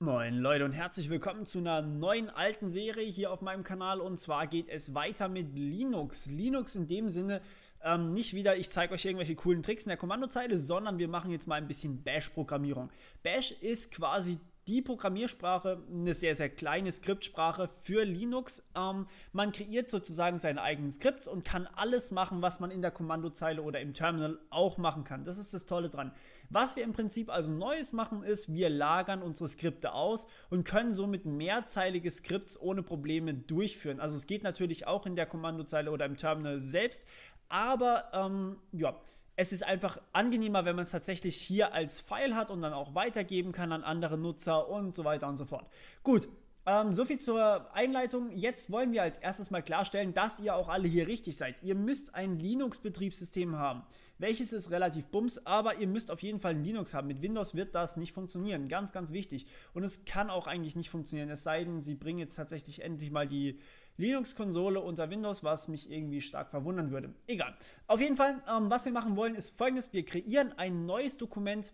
Moin Leute und herzlich willkommen zu einer neuen alten Serie hier auf meinem Kanal und zwar geht es weiter mit Linux. Linux in dem Sinne ähm, nicht wieder, ich zeige euch irgendwelche coolen Tricks in der Kommandozeile, sondern wir machen jetzt mal ein bisschen Bash-Programmierung. Bash ist quasi die Programmiersprache, eine sehr, sehr kleine Skriptsprache für Linux. Ähm, man kreiert sozusagen seine eigenen Skripts und kann alles machen, was man in der Kommandozeile oder im Terminal auch machen kann. Das ist das Tolle dran. Was wir im Prinzip also Neues machen, ist, wir lagern unsere Skripte aus und können somit mehrzeilige Skripts ohne Probleme durchführen. Also es geht natürlich auch in der Kommandozeile oder im Terminal selbst, aber ähm, ja, es ist einfach angenehmer, wenn man es tatsächlich hier als File hat und dann auch weitergeben kann an andere Nutzer und so weiter und so fort. Gut, ähm, soviel zur Einleitung. Jetzt wollen wir als erstes mal klarstellen, dass ihr auch alle hier richtig seid. Ihr müsst ein Linux-Betriebssystem haben. Welches ist relativ bums, aber ihr müsst auf jeden Fall ein Linux haben. Mit Windows wird das nicht funktionieren. Ganz, ganz wichtig. Und es kann auch eigentlich nicht funktionieren, es sei denn, sie bringen jetzt tatsächlich endlich mal die Linux-Konsole unter Windows, was mich irgendwie stark verwundern würde. Egal. Auf jeden Fall, ähm, was wir machen wollen, ist folgendes. Wir kreieren ein neues Dokument.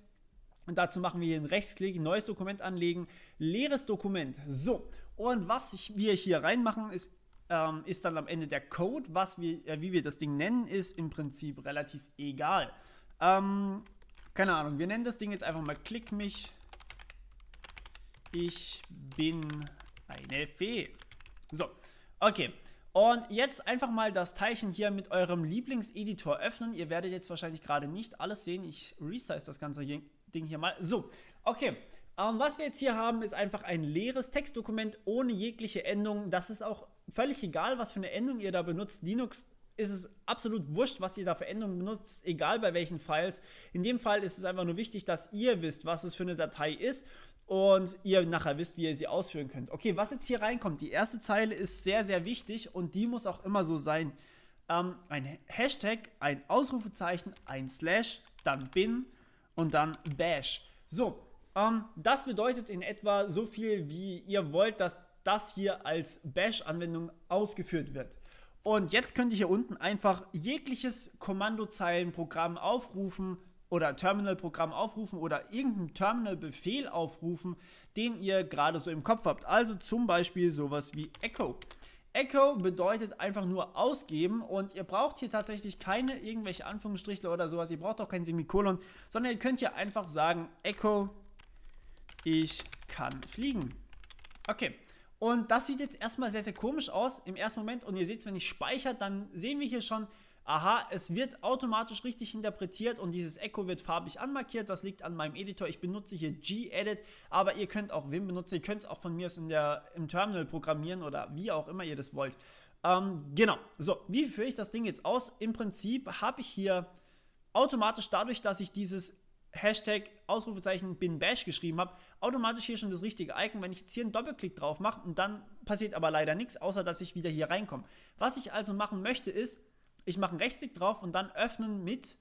Und dazu machen wir hier einen Rechtsklick, neues Dokument anlegen, leeres Dokument. So, und was wir hier reinmachen, ist, ähm, ist dann am Ende der Code. Was wir, äh, wie wir das Ding nennen, ist im Prinzip relativ egal. Ähm, keine Ahnung, wir nennen das Ding jetzt einfach mal Klick mich. Ich bin eine Fee. So, Okay. Und jetzt einfach mal das Teilchen hier mit eurem Lieblingseditor öffnen. Ihr werdet jetzt wahrscheinlich gerade nicht alles sehen. Ich resize das ganze Ding hier mal. So, okay. Ähm, was wir jetzt hier haben, ist einfach ein leeres Textdokument ohne jegliche Endung. Das ist auch völlig egal, was für eine Endung ihr da benutzt. Linux ist es absolut wurscht, was ihr da für Endungen benutzt, egal bei welchen Files. In dem Fall ist es einfach nur wichtig, dass ihr wisst, was es für eine Datei ist und ihr nachher wisst, wie ihr sie ausführen könnt. Okay, was jetzt hier reinkommt, die erste Zeile ist sehr, sehr wichtig und die muss auch immer so sein. Ähm, ein Hashtag, ein Ausrufezeichen, ein Slash, dann bin und dann Bash. So, ähm, das bedeutet in etwa so viel, wie ihr wollt, dass das hier als Bash-Anwendung ausgeführt wird. Und jetzt könnt ihr hier unten einfach jegliches Kommandozeilenprogramm aufrufen, oder Terminal-Programm aufrufen oder irgendeinen Terminal-Befehl aufrufen, den ihr gerade so im Kopf habt. Also zum Beispiel sowas wie Echo. Echo bedeutet einfach nur ausgeben und ihr braucht hier tatsächlich keine irgendwelche Anführungsstriche oder sowas. Ihr braucht auch kein Semikolon, sondern ihr könnt hier einfach sagen Echo, ich kann fliegen. Okay. Und das sieht jetzt erstmal sehr, sehr komisch aus im ersten Moment. Und ihr seht, wenn ich speichere, dann sehen wir hier schon, aha, es wird automatisch richtig interpretiert und dieses Echo wird farbig anmarkiert. Das liegt an meinem Editor. Ich benutze hier gedit, aber ihr könnt auch Vim benutzen. Ihr könnt es auch von mir aus in der, im Terminal programmieren oder wie auch immer ihr das wollt. Ähm, genau, so, wie führe ich das Ding jetzt aus? Im Prinzip habe ich hier automatisch dadurch, dass ich dieses Hashtag Ausrufezeichen bin bash geschrieben habe, automatisch hier schon das richtige Icon. Wenn ich jetzt hier einen Doppelklick drauf mache und dann passiert aber leider nichts, außer dass ich wieder hier reinkomme. Was ich also machen möchte ist, ich mache einen Rechtsklick drauf und dann öffnen mit.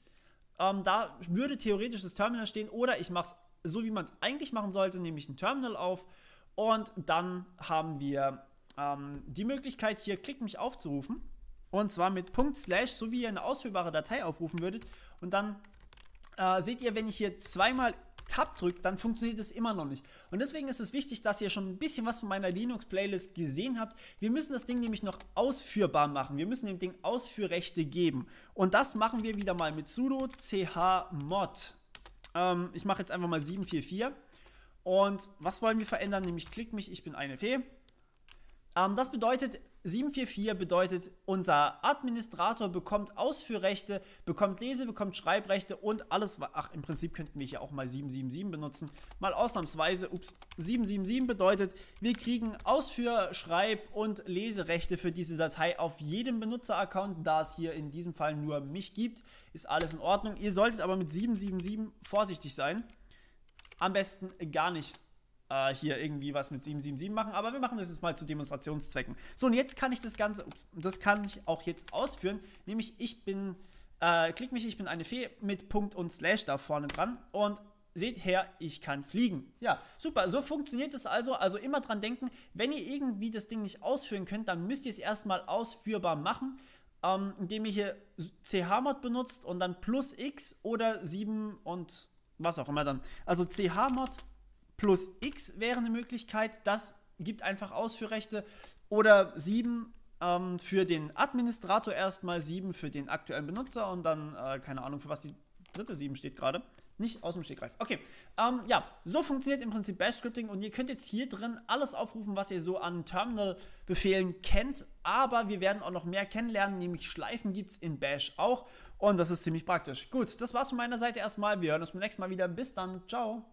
Ähm, da würde theoretisch das Terminal stehen oder ich mache es so, wie man es eigentlich machen sollte, nämlich ein Terminal auf und dann haben wir ähm, die Möglichkeit hier Klick mich aufzurufen und zwar mit Punkt Slash, so wie ihr eine ausführbare Datei aufrufen würdet und dann äh, seht ihr, wenn ich hier zweimal Tab drückt, dann funktioniert es immer noch nicht. Und deswegen ist es wichtig, dass ihr schon ein bisschen was von meiner Linux-Playlist gesehen habt. Wir müssen das Ding nämlich noch ausführbar machen. Wir müssen dem Ding Ausführrechte geben. Und das machen wir wieder mal mit sudo chmod. Ähm, ich mache jetzt einfach mal 744. Und was wollen wir verändern? Nämlich klick mich, ich bin eine Fee. Ähm, das bedeutet, 744 bedeutet, unser Administrator bekommt Ausführrechte, bekommt Lese, bekommt Schreibrechte und alles, ach, im Prinzip könnten wir hier auch mal 777 benutzen. Mal ausnahmsweise, ups, 777 bedeutet, wir kriegen Ausführ-, Schreib- und Leserechte für diese Datei auf jedem Benutzeraccount, da es hier in diesem Fall nur mich gibt, ist alles in Ordnung. Ihr solltet aber mit 777 vorsichtig sein. Am besten gar nicht äh, hier irgendwie was mit 777 machen, aber wir machen das jetzt mal zu Demonstrationszwecken. So, und jetzt kann ich das Ganze, ups, das kann ich auch jetzt ausführen, nämlich ich bin, äh, klick mich, ich bin eine Fee mit Punkt und Slash da vorne dran und seht her, ich kann fliegen. Ja, super, so funktioniert es also. Also immer dran denken, wenn ihr irgendwie das Ding nicht ausführen könnt, dann müsst ihr es erstmal ausführbar machen, ähm, indem ihr hier chmod benutzt und dann plus x oder 7 und was auch immer dann. Also chmod plus X wäre eine Möglichkeit. Das gibt einfach Ausführrechte. Oder 7 ähm, für den Administrator erstmal, 7 für den aktuellen Benutzer und dann, äh, keine Ahnung, für was die dritte 7 steht gerade. Nicht aus dem Stegreif. Okay, ähm, ja, so funktioniert im Prinzip Bash-Scripting und ihr könnt jetzt hier drin alles aufrufen, was ihr so an Terminal-Befehlen kennt, aber wir werden auch noch mehr kennenlernen, nämlich Schleifen gibt es in Bash auch und das ist ziemlich praktisch. Gut, das war's von meiner Seite erstmal. Wir hören uns beim nächsten Mal wieder. Bis dann. Ciao.